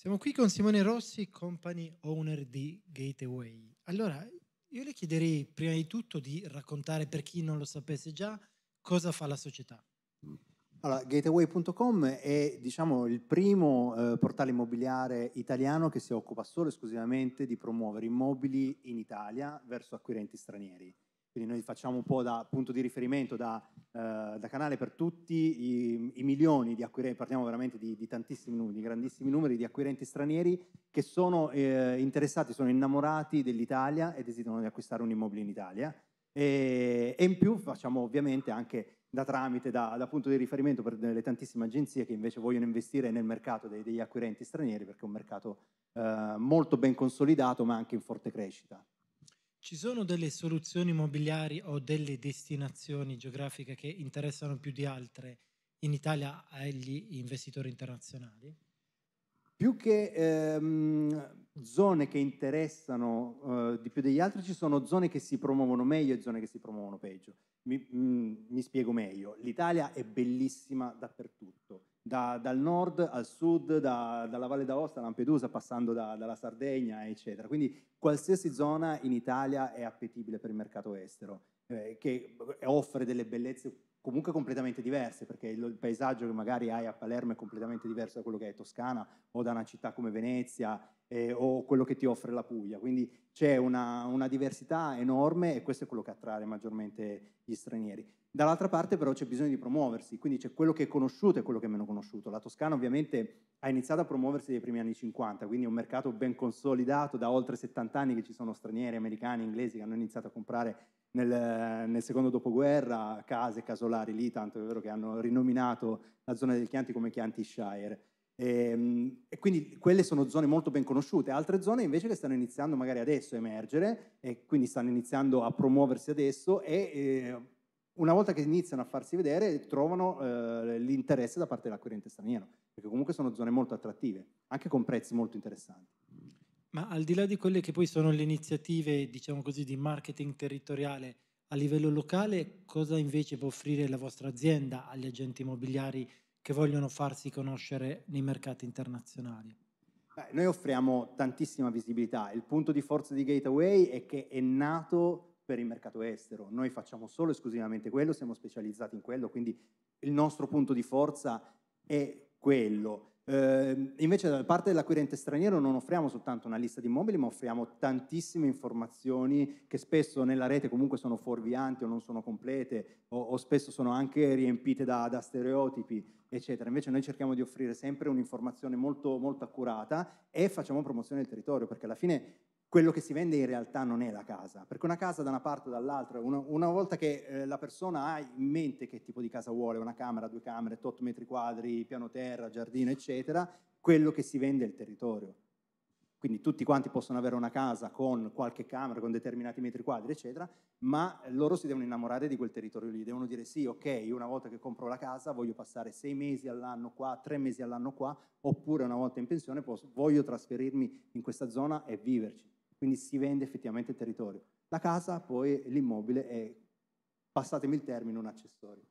Siamo qui con Simone Rossi, company owner di Gateway. Allora, io le chiederei prima di tutto di raccontare per chi non lo sapesse già cosa fa la società. Allora, gateway.com è diciamo, il primo eh, portale immobiliare italiano che si occupa solo e esclusivamente di promuovere immobili in Italia verso acquirenti stranieri. Quindi noi facciamo un po' da punto di riferimento, da, eh, da canale per tutti i, i, milioni di acquirenti, parliamo veramente di, di, tantissimi numeri, di grandissimi numeri di acquirenti stranieri che sono eh, interessati, sono innamorati dell'Italia e desiderano di acquistare un immobile in Italia. E, e in più facciamo ovviamente anche da tramite, da, da, punto di riferimento per le tantissime agenzie che invece vogliono investire nel mercato dei, degli acquirenti stranieri perché è un mercato eh, molto ben consolidato ma anche in forte crescita. Ci sono delle soluzioni immobiliari o delle destinazioni geografiche che interessano più di altre in Italia agli investitori internazionali? Più che ehm, zone che interessano eh, di più degli altri, ci sono zone che si promuovono meglio e zone che si promuovono peggio. Mi, mh, mm, mi spiego meglio. L'Italia è bellissima dappertutto da, dal nord al sud, da, dalla Valle d'Aosta a Lampedusa, passando da, dalla Sardegna, eccetera. Quindi qualsiasi zona in Italia è appetibile per il mercato estero, eh, che offre delle bellezze comunque completamente diverse, perché il, paesaggio che magari hai a Palermo è completamente diverso da quello che è Toscana o da una città come Venezia eh, o quello che ti offre la Puglia. Quindi c'è una, una diversità enorme e questo è quello che attrae maggiormente gli stranieri. Dall'altra parte però c'è bisogno di promuoversi, quindi c'è quello che è conosciuto e quello che è meno conosciuto. La Toscana ovviamente ha iniziato a promuoversi nei primi anni 50, quindi è un mercato ben consolidato, da oltre 70 anni che ci sono stranieri, americani, inglesi che hanno iniziato a comprare nel, nel secondo dopoguerra case, casolari lì, tanto è vero che hanno rinominato la zona del Chianti come Chianti Shire. E, ehm, e, quindi quelle sono zone molto ben conosciute, altre zone invece che stanno iniziando magari adesso a emergere e quindi stanno iniziando a promuoversi adesso e eh, una volta che iniziano a farsi vedere trovano eh, l'interesse da parte dell'acquirente straniero, perché comunque sono zone molto attrattive, anche con prezzi molto interessanti. Ma al di là di quelle che poi sono le iniziative, diciamo così, di marketing territoriale a livello locale, cosa invece può offrire la vostra azienda agli agenti immobiliari che vogliono farsi conoscere nei mercati internazionali? Beh, noi offriamo tantissima visibilità. Il punto di forza di Gateway è che è nato per il mercato estero. Noi facciamo solo esclusivamente quello, siamo specializzati in quello, quindi il nostro punto di forza è quello. Eh, invece da parte dell'acquirente straniero non offriamo soltanto una lista di immobili, ma offriamo tantissime informazioni che spesso nella rete comunque sono fuorvianti o non sono complete o, o spesso sono anche riempite da, da, stereotipi, eccetera. Invece noi cerchiamo di offrire sempre un'informazione molto, molto accurata e facciamo promozione del territorio, perché alla fine quello che si vende in realtà non è la casa, perché una casa da una parte o dall'altra, una, una, volta che eh, la persona ha in mente che tipo di casa vuole, una camera, due camere, 8 metri quadri, piano terra, giardino, eccetera, quello che si vende è il territorio. Quindi tutti quanti possono avere una casa con qualche camera, con determinati metri quadri, eccetera, ma loro si devono innamorare di quel territorio lì, devono dire sì, ok, una volta che compro la casa voglio passare sei mesi all'anno qua, tre mesi all'anno qua, oppure una volta in pensione posso, voglio trasferirmi in questa zona e viverci quindi si vende effettivamente il territorio. La casa poi, l'immobile è, passatemi il termine, un accessorio.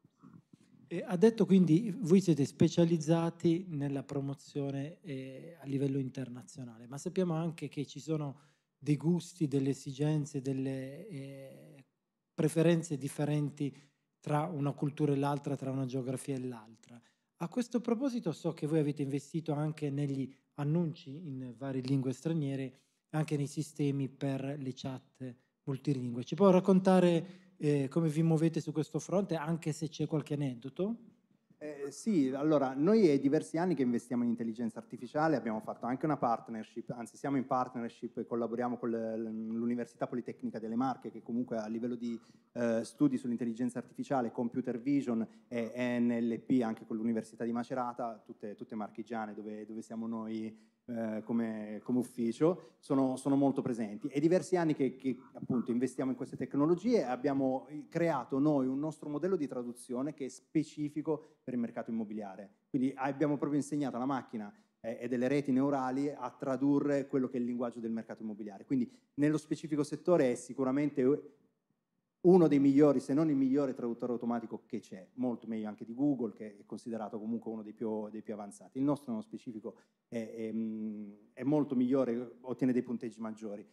E ha detto quindi voi siete specializzati nella promozione eh, a livello internazionale, ma sappiamo anche che ci sono dei gusti, delle esigenze, delle eh, preferenze differenti tra una cultura e l'altra, tra una geografia e l'altra. A questo proposito so che voi avete investito anche negli annunci in varie lingue straniere anche nei sistemi per le chat multilingue. Ci può raccontare eh, come vi muovete su questo fronte, anche se c'è qualche aneddoto? Eh, sì, allora noi è diversi anni che investiamo in intelligenza artificiale, abbiamo fatto anche una partnership, anzi siamo in partnership e collaboriamo con l'Università Politecnica delle Marche che comunque a livello di eh, studi sull'intelligenza artificiale, computer vision e NLP anche con l'Università di Macerata, tutte, tutte marchigiane dove, dove siamo noi eh, come, come, ufficio sono, sono, molto presenti. È diversi anni che, che, appunto investiamo in queste tecnologie e abbiamo creato noi un nostro modello di traduzione che è specifico per il mercato immobiliare. Quindi abbiamo proprio insegnato alla macchina eh, e delle reti neurali a tradurre quello che è il linguaggio del mercato immobiliare. Quindi nello specifico settore è sicuramente uno dei migliori, se non il migliore traduttore automatico che c'è, molto meglio anche di Google, che è considerato comunque uno dei più, dei più avanzati. Il nostro nello specifico è, è, è, molto migliore, ottiene dei punteggi maggiori.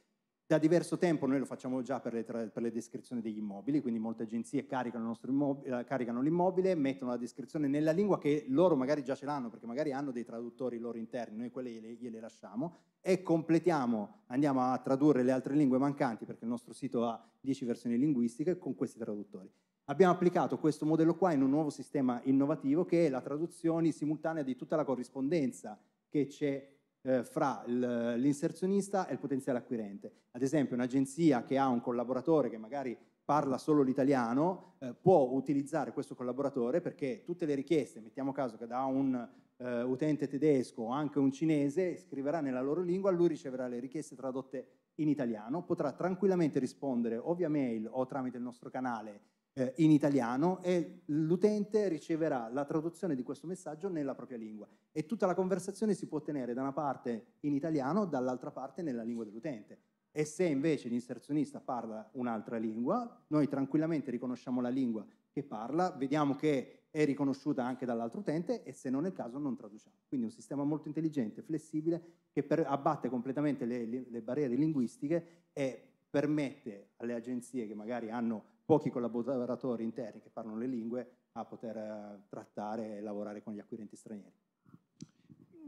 Da diverso tempo noi lo facciamo già per le, per le descrizioni degli immobili, quindi molte agenzie caricano, immobile, caricano, l'immobile, mettono la descrizione nella lingua che loro magari già ce l'hanno, perché magari hanno dei traduttori loro interni, noi quelle gliele, gliele lasciamo, e completiamo, andiamo a tradurre le altre lingue mancanti, perché il nostro sito ha 10 versioni linguistiche, con questi traduttori. Abbiamo applicato questo modello qua in un nuovo sistema innovativo che è la traduzione simultanea di tutta la corrispondenza che c'è eh, fra l'inserzionista e il potenziale acquirente. Ad esempio un'agenzia che ha un collaboratore che magari parla solo l'italiano eh, può utilizzare questo collaboratore perché tutte le richieste, mettiamo caso che da un eh, utente tedesco o anche un cinese scriverà nella loro lingua, lui riceverà le richieste tradotte in italiano, potrà tranquillamente rispondere o via mail o tramite il nostro canale eh, in italiano e l'utente riceverà la traduzione di questo messaggio nella propria lingua e tutta la conversazione si può ottenere da una parte in italiano, dall'altra parte nella lingua dell'utente. E se invece l'inserzionista parla un'altra lingua, noi tranquillamente riconosciamo la lingua che parla, vediamo che è riconosciuta anche dall'altro utente e se non è il caso non traduciamo. Quindi un sistema molto intelligente, flessibile, che per, abbatte completamente le, le, le barriere linguistiche e permette alle agenzie che magari hanno pochi collaboratori interni che parlano le lingue a poter eh, trattare e lavorare con gli acquirenti stranieri.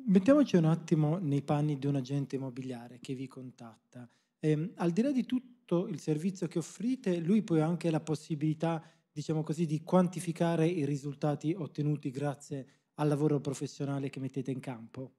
Mettiamoci un attimo nei panni di un agente immobiliare che vi contatta. Eh, al di là di tutto il servizio che offrite, lui poi ha anche la possibilità, diciamo così, di quantificare i risultati ottenuti grazie al lavoro professionale che mettete in campo?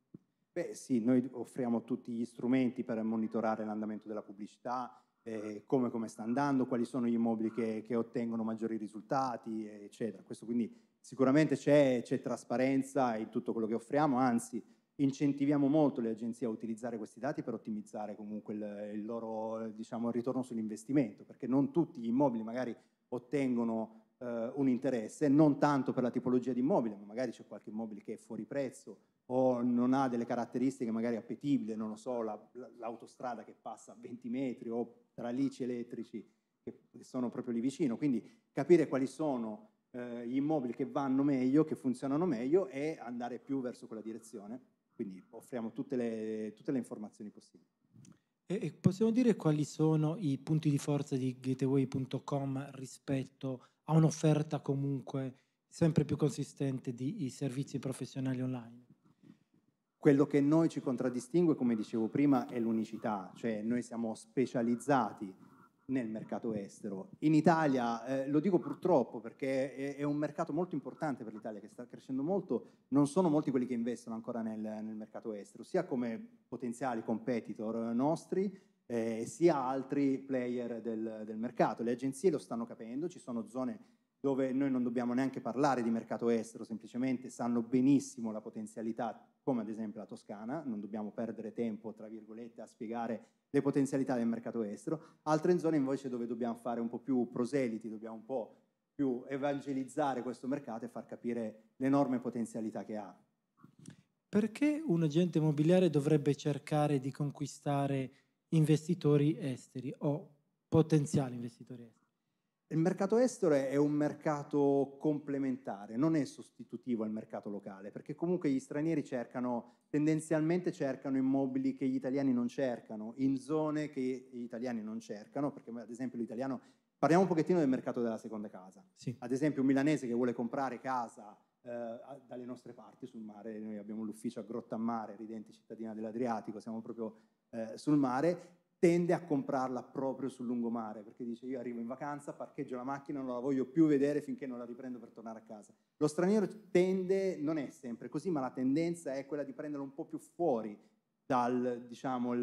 Beh sì, noi offriamo tutti gli strumenti per monitorare l'andamento della pubblicità, eh, come, come, sta andando, quali sono gli immobili che, che ottengono maggiori risultati, eccetera. Questo quindi sicuramente c'è, c'è trasparenza in tutto quello che offriamo, anzi incentiviamo molto le agenzie a utilizzare questi dati per ottimizzare comunque il, il loro diciamo, ritorno sull'investimento, perché non tutti gli immobili magari ottengono eh, un interesse, non tanto per la tipologia di immobile, ma magari c'è qualche immobile che è fuori prezzo o non ha delle caratteristiche magari appetibili, non lo so, l'autostrada la, che passa a 20 metri o tralici elettrici che sono proprio lì vicino, quindi capire quali sono eh, gli immobili che vanno meglio, che funzionano meglio e andare più verso quella direzione, quindi offriamo tutte le, tutte le informazioni possibili. E possiamo dire quali sono i punti di forza di gateway.com rispetto a un'offerta comunque sempre più consistente di servizi professionali online? Quello che noi ci contraddistingue, come dicevo prima, è l'unicità, cioè noi siamo specializzati nel mercato estero. In Italia, eh, lo dico purtroppo perché è, è, un mercato molto importante per l'Italia che sta crescendo molto, non sono molti quelli che investono ancora nel, nel mercato estero, sia come potenziali competitor nostri, eh, sia altri player del, del mercato. Le agenzie lo stanno capendo, ci sono zone dove noi non dobbiamo neanche parlare di mercato estero, semplicemente sanno benissimo la potenzialità, come ad esempio la Toscana, non dobbiamo perdere tempo, tra virgolette, a spiegare le potenzialità del mercato estero, altre zone invece dove dobbiamo fare un po' più proseliti, dobbiamo un po' più evangelizzare questo mercato e far capire l'enorme potenzialità che ha. Perché un agente immobiliare dovrebbe cercare di conquistare investitori esteri o potenziali investitori esteri? Il mercato estero è un mercato complementare, non è sostitutivo al mercato locale, perché comunque gli stranieri cercano, tendenzialmente cercano immobili che gli italiani non cercano, in zone che gli italiani non cercano, perché ad esempio l'italiano, parliamo un pochettino del mercato della seconda casa, sì. ad esempio un milanese che vuole comprare casa eh, dalle nostre parti sul mare, noi abbiamo l'ufficio a Grottammare, ridenti cittadina dell'Adriatico, siamo proprio eh, sul mare, tende a comprarla proprio sul lungomare, perché dice io arrivo in vacanza, parcheggio la macchina, non la voglio più vedere finché non la riprendo per tornare a casa. Lo straniero tende, non è sempre così, ma la tendenza è quella di prenderlo un po' più fuori dalla diciamo,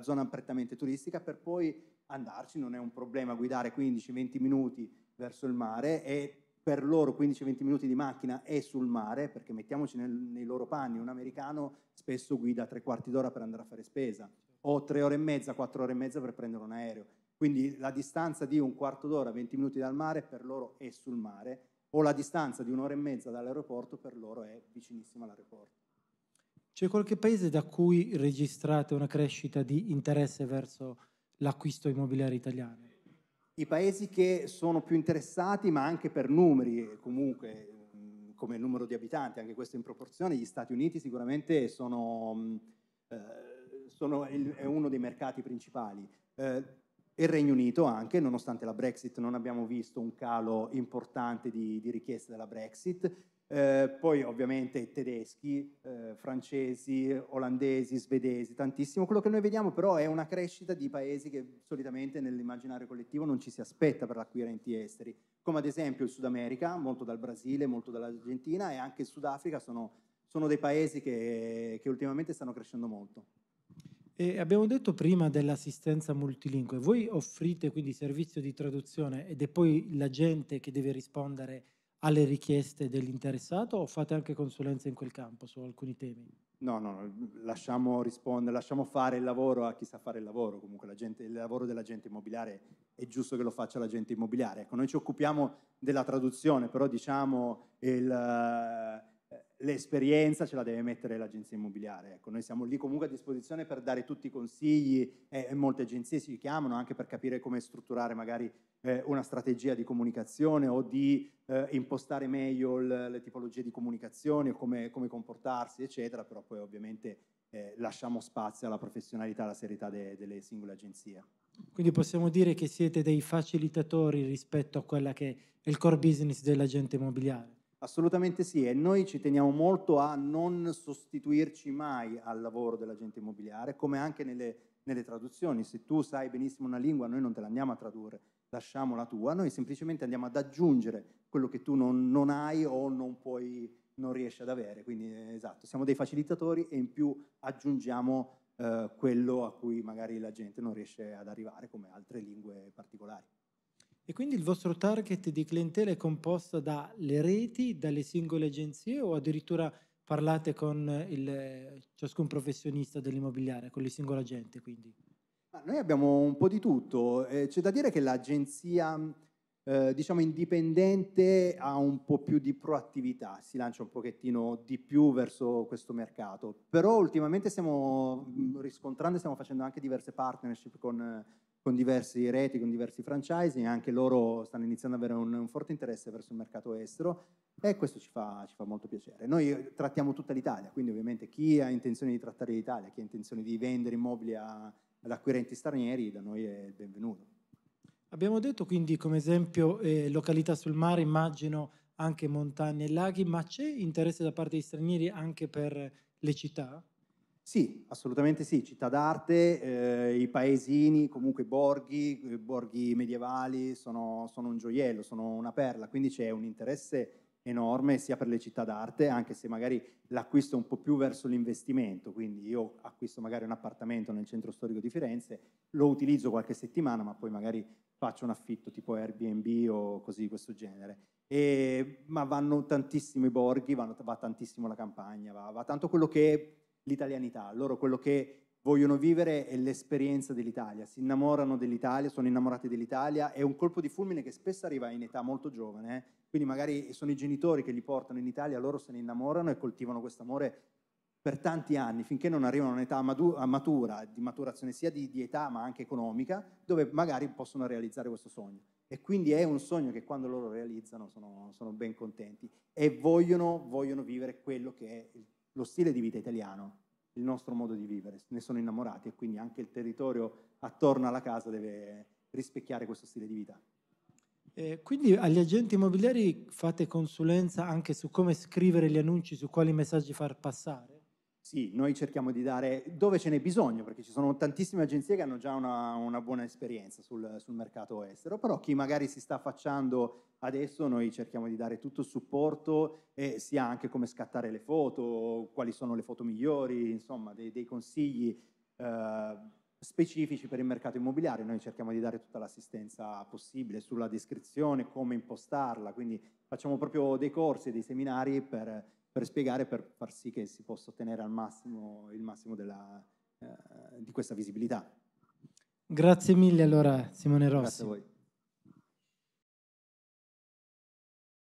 zona prettamente turistica per poi andarci, non è un problema guidare 15-20 minuti verso il mare e per loro 15-20 minuti di macchina è sul mare, perché mettiamoci nel, nei loro panni, un americano spesso guida tre quarti d'ora per andare a fare spesa o tre ore e mezza, quattro ore e mezza per prendere un aereo. Quindi la distanza di un quarto d'ora, 20 minuti dal mare, per loro è sul mare, o la distanza di un'ora e mezza dall'aeroporto per loro è vicinissima all'aeroporto. C'è qualche paese da cui registrate una crescita di interesse verso l'acquisto immobiliare italiano? I paesi che sono più interessati, ma anche per numeri, comunque, come il numero di abitanti, anche questo in proporzione, gli Stati Uniti sicuramente sono, eh, sono è uno dei mercati principali. Eh, il Regno Unito anche, nonostante la Brexit non abbiamo visto un calo importante di, di richieste della Brexit, eh, poi ovviamente tedeschi, eh, francesi, olandesi, svedesi, tantissimo. Quello che noi vediamo però è una crescita di paesi che solitamente nell'immaginario collettivo non ci si aspetta per acquirenti esteri, come ad esempio il Sud America, molto dal Brasile, molto dall'Argentina e anche il Sudafrica sono, sono dei paesi che, che ultimamente stanno crescendo molto. E abbiamo detto prima dell'assistenza multilingue, voi offrite quindi servizio di traduzione ed è poi la gente che deve rispondere alle richieste dell'interessato o fate anche consulenza in quel campo su alcuni temi? No, no, lasciamo rispondere, lasciamo fare il lavoro a chi sa fare il lavoro. Comunque gente, il lavoro dell'agente immobiliare è giusto che lo faccia l'agente immobiliare. Ecco, noi ci occupiamo della traduzione, però diciamo il, l'esperienza ce la deve mettere l'agenzia immobiliare. Ecco, noi siamo lì comunque a disposizione per dare tutti i consigli e, molte agenzie si chiamano anche per capire come strutturare magari eh, una strategia di comunicazione o di eh, impostare meglio l- le tipologie di comunicazione come, come, comportarsi, eccetera, però poi ovviamente eh, lasciamo spazio alla professionalità alla serietà de- delle singole agenzie. Quindi possiamo dire che siete dei facilitatori rispetto a quella che è il core business dell'agente immobiliare? Assolutamente sì, e noi ci teniamo molto a non sostituirci mai al lavoro dell'agente immobiliare, come anche nelle, nelle, traduzioni. Se tu sai benissimo una lingua, noi non te la andiamo a tradurre, lasciamo la tua, noi semplicemente andiamo ad aggiungere quello che tu non, non hai o non puoi, non riesci ad avere. Quindi esatto, siamo dei facilitatori e in più aggiungiamo eh, quello a cui magari la gente non riesce ad arrivare, come altre lingue particolari. E quindi il vostro target di clientela è composto dalle reti, dalle singole agenzie o addirittura parlate con il, ciascun professionista dell'immobiliare, con il singolo agente quindi? Noi abbiamo un po' di tutto, eh, c'è da dire che l'agenzia eh, diciamo indipendente ha un po' più di proattività, si lancia un pochettino di più verso questo mercato, però ultimamente stiamo riscontrando e stiamo facendo anche diverse partnership con con diversi reti, con diversi franchising, anche loro stanno iniziando ad avere un, un forte interesse verso il mercato estero e questo ci fa, ci fa, molto piacere. Noi trattiamo tutta l'Italia, quindi ovviamente chi ha intenzione di trattare l'Italia, chi ha intenzione di vendere immobili a, ad acquirenti stranieri, da noi è il benvenuto. Abbiamo detto quindi come esempio eh, località sul mare, immagino anche montagne e laghi, ma c'è interesse da parte degli stranieri anche per le città? Sì, assolutamente sì, città d'arte, eh, i paesini, comunque i borghi, borghi medievali sono, sono, un gioiello, sono una perla, quindi c'è un interesse enorme sia per le città d'arte, anche se magari l'acquisto è un po' più verso l'investimento, quindi io acquisto magari un appartamento nel centro storico di Firenze, lo utilizzo qualche settimana, ma poi magari faccio un affitto tipo Airbnb o così di questo genere. E, ma vanno tantissimo i borghi, vanno, va tantissimo la campagna, va, va tanto quello che l'italianità. Loro quello che vogliono vivere è l'esperienza dell'Italia, si innamorano dell'Italia, sono innamorati dell'Italia, è un colpo di fulmine che spesso arriva in età molto giovane, eh? quindi magari sono i genitori che li portano in Italia, loro se ne innamorano e coltivano questo amore per tanti anni, finché non arrivano a un'età matura, di maturazione sia di, di, età ma anche economica, dove magari possono realizzare questo sogno. E quindi è un sogno che quando loro realizzano sono, sono ben contenti e vogliono, vogliono vivere quello che è il lo stile di vita italiano, il nostro modo di vivere, ne sono innamorati e quindi anche il territorio attorno alla casa deve rispecchiare questo stile di vita. Eh, quindi agli agenti immobiliari fate consulenza anche su come scrivere gli annunci, su quali messaggi far passare? Sì, noi cerchiamo di dare dove ce n'è bisogno, perché ci sono tantissime agenzie che hanno già una, una buona esperienza sul, sul, mercato estero, però chi magari si sta affacciando adesso, noi cerchiamo di dare tutto il supporto e sia anche come scattare le foto, quali sono le foto migliori, insomma dei, dei consigli eh, specifici per il mercato immobiliare. Noi cerchiamo di dare tutta l'assistenza possibile sulla descrizione, come impostarla, quindi facciamo proprio dei corsi, dei seminari per per spiegare, per far sì che si possa ottenere al massimo il massimo della, eh, di questa visibilità. Grazie mille allora Simone Rossi. Grazie a voi.